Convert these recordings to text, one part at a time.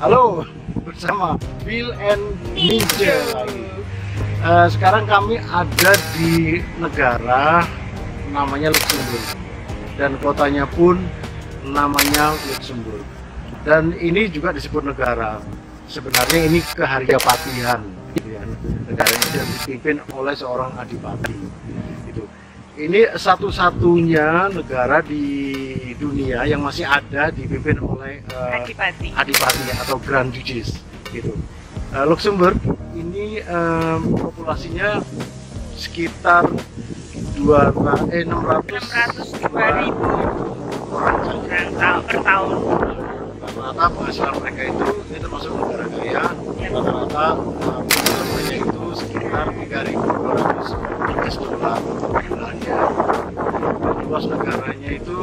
Halo, bersama Bill and Ninja. Uh, sekarang kami ada di negara namanya Luxembourg dan kotanya pun namanya Luxembourg. Dan ini juga disebut negara. Sebenarnya ini keharyapatihan, gitu ya. negara ini dipimpin oleh seorang adipati. Gitu. Ini satu-satunya negara di dunia yang masih ada dipimpin oleh uh, Adipati. adipati atau Grand Duchess gitu. Uh, Luxembourg ini um, populasinya sekitar 2 eh 600 602 ribu orang saja. per tahun. Rata-rata penghasilan mereka itu ini termasuk negara kaya. Ya. Rata-rata penghasilan mereka itu sekitar 3.200 Dan luas negaranya itu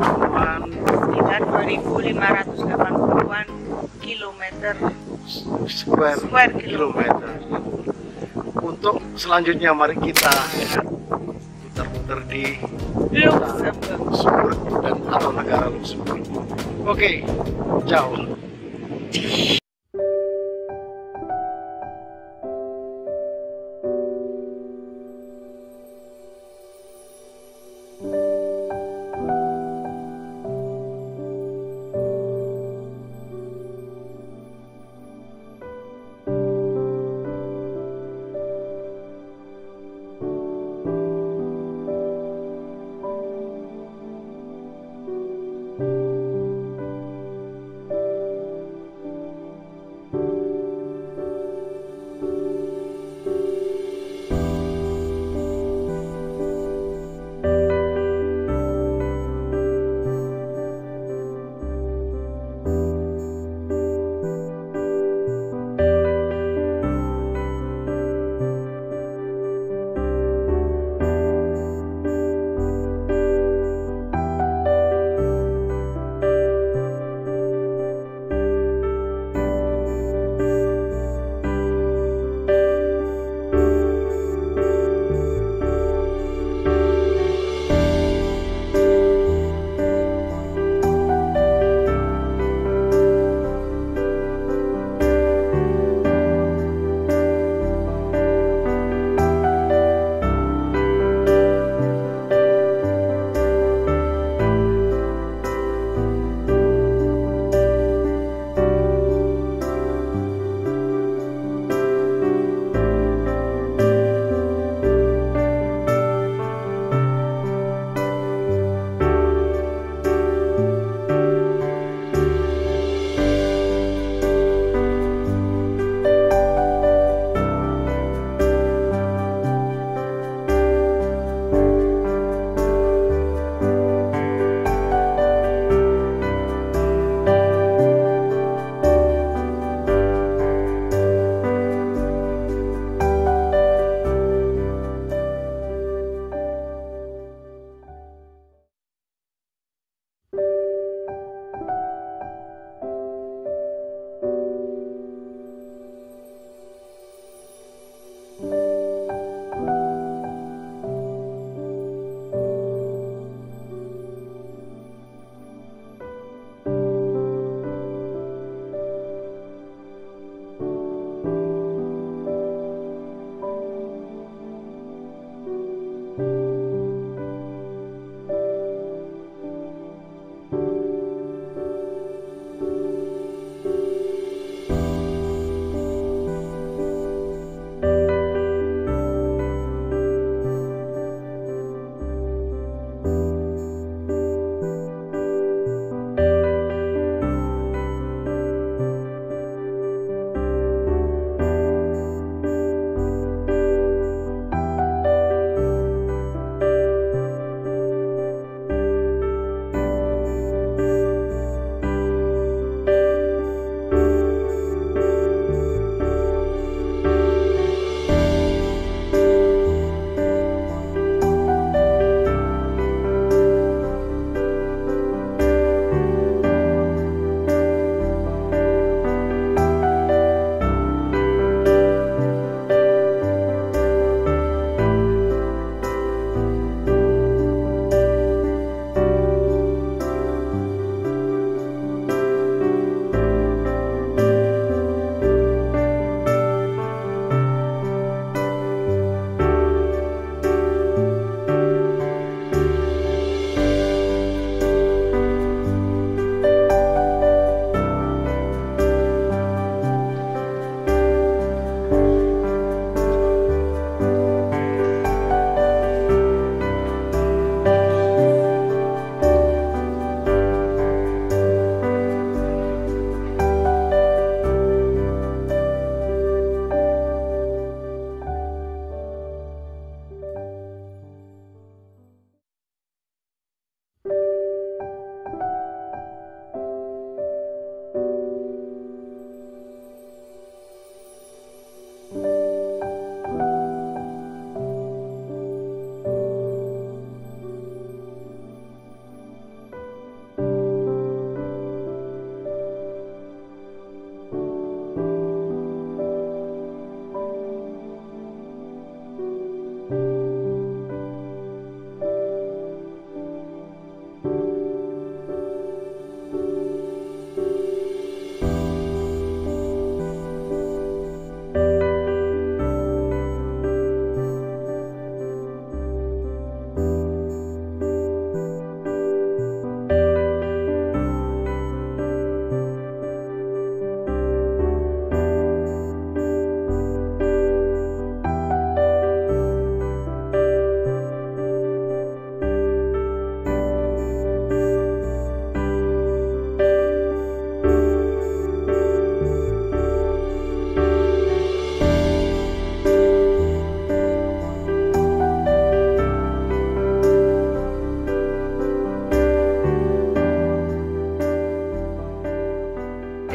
cuman Sekitar 2.580-an kilometer. square, Square kilometer. Untuk selanjutnya mari kita ya putar-putar di Luxembourg. Dan atau negara Luxembourg. Oke,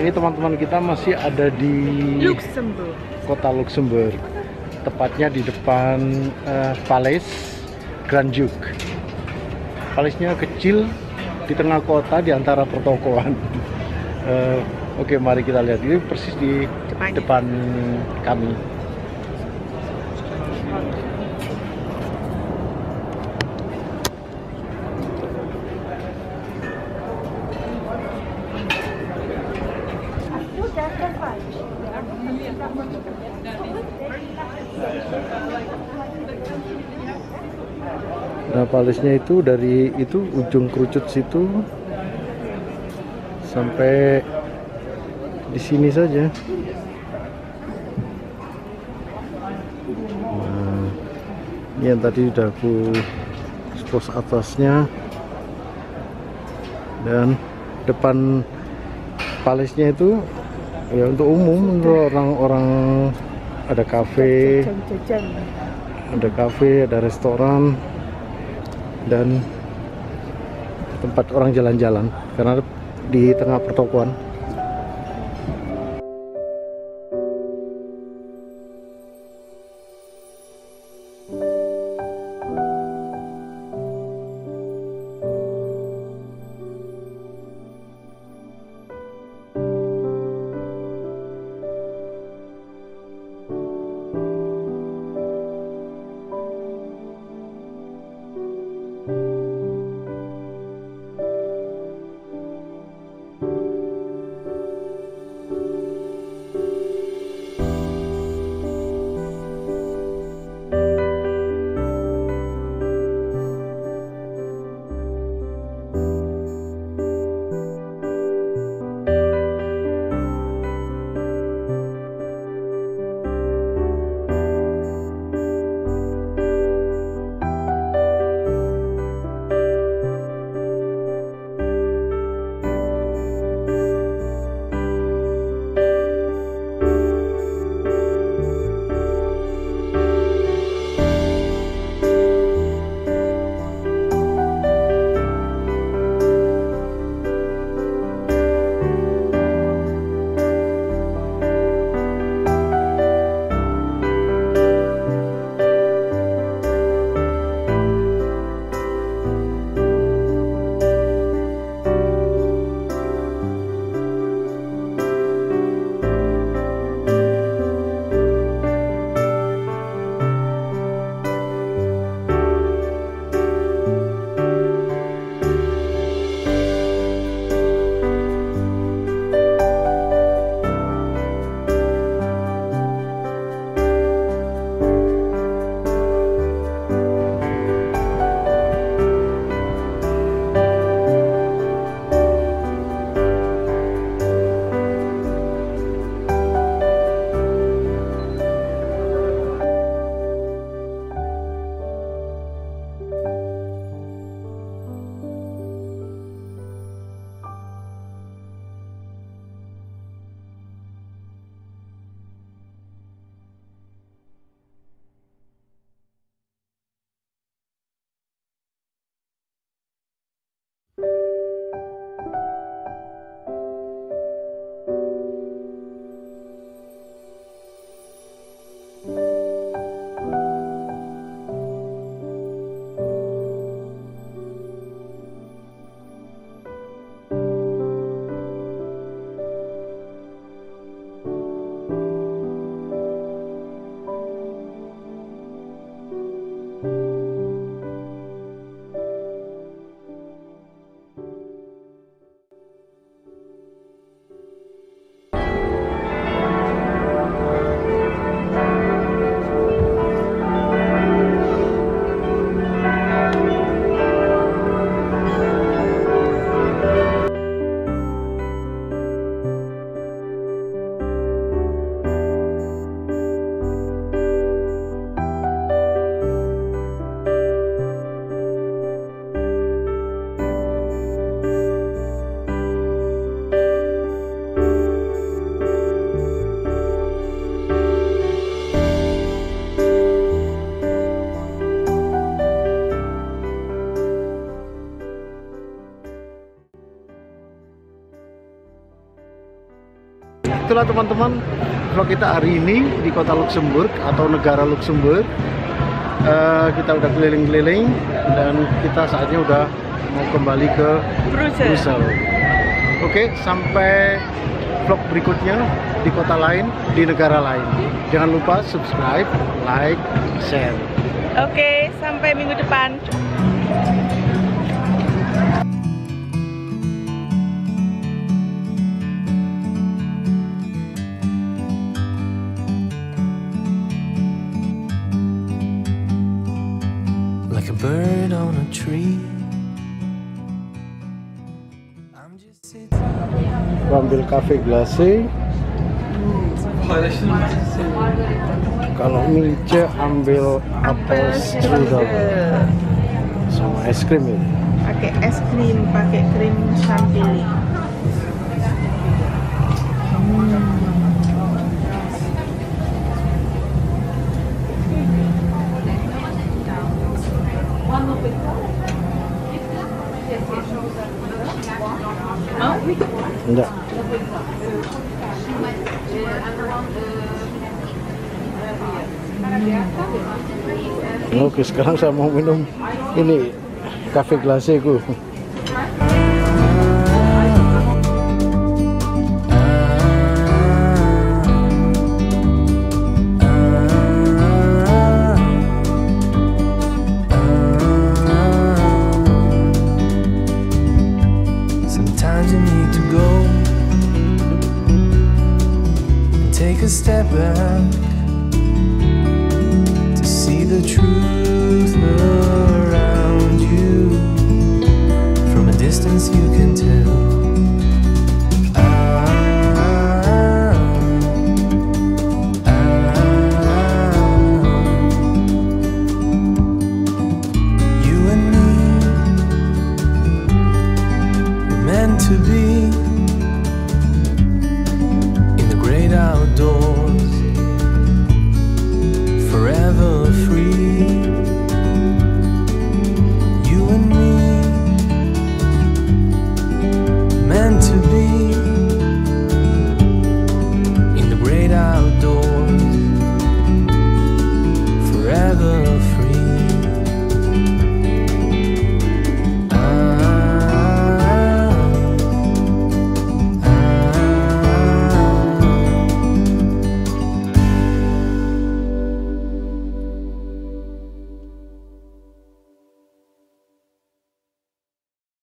ciao. teman-teman kita masih ada di Luxembourg. kota Luxembourg, tepatnya di depan eh, Palace Grand Duke. Palace-nya kecil di tengah kota di antara pertokoan. Eh, Oke, mari kita lihat ini persis di depan kami. Nah, palisnya itu dari itu ujung kerucut situ sampai di sini saja. Nah, ini yang tadi udah aku expose atasnya dan depan palisnya itu ya untuk umum untuk orang-orang ada kafe ada kafe, ada restoran, dan tempat orang jalan-jalan. Karena di tengah pertokoan. Itulah teman-teman vlog kita hari ini di kota Luxembourg atau negara Luxembourg. Eh, kita udah keliling-keliling dan kita saatnya udah mau kembali ke Brussels. Brussels. Oke, sampai vlog berikutnya di kota lain, di negara lain. Jangan lupa subscribe, like, share. Oke, sampai minggu depan. Ambil cafe glacé. Kalau Mince ambil apel strudel sama es krim ya. Pakai es krim, pakai krim chantilly. Oke, sekarang saya mau minum ini cafe glacé ku. Sometimes can tell.